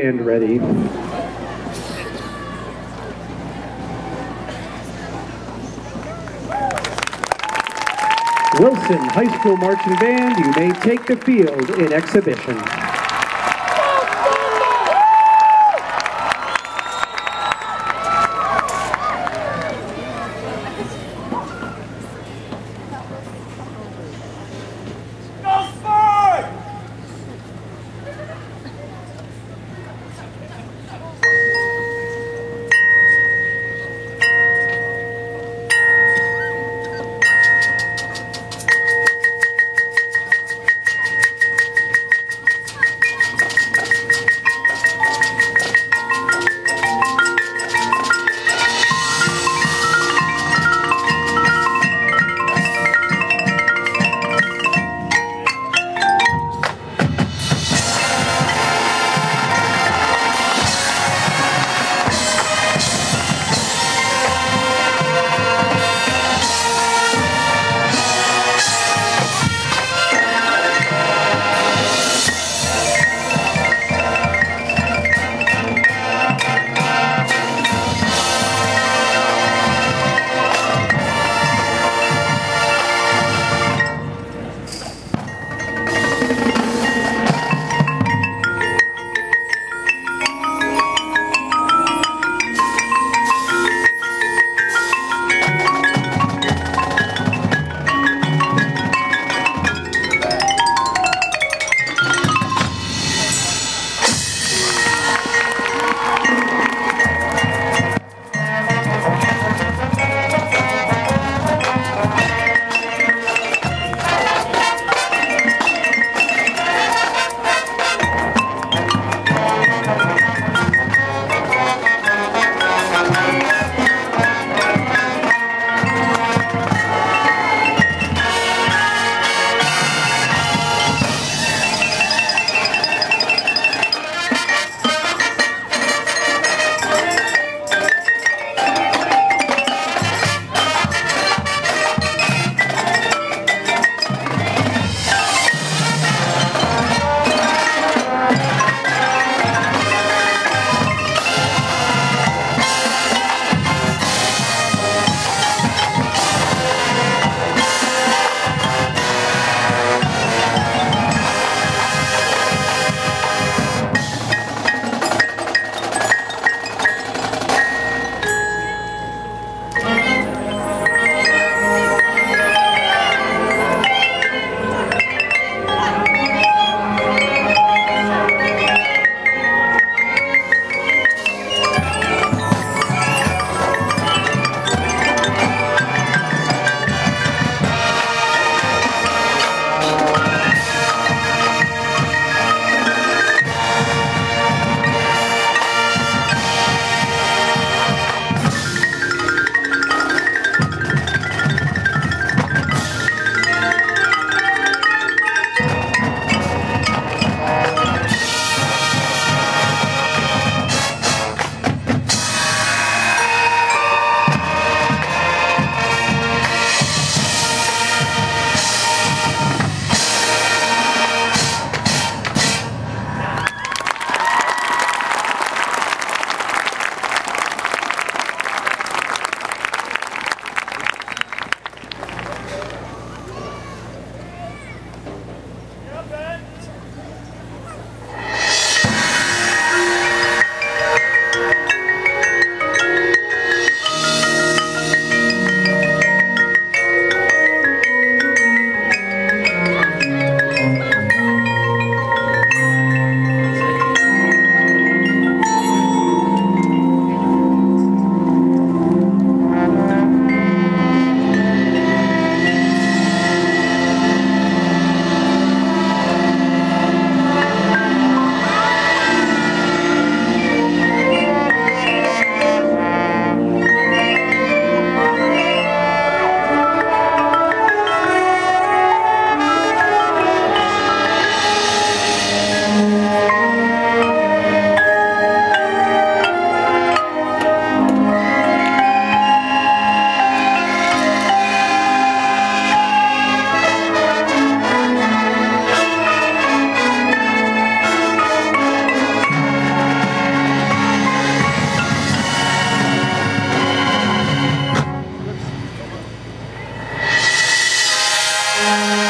And ready. Wilson High School Marching Band, you may take the field in exhibition. Thank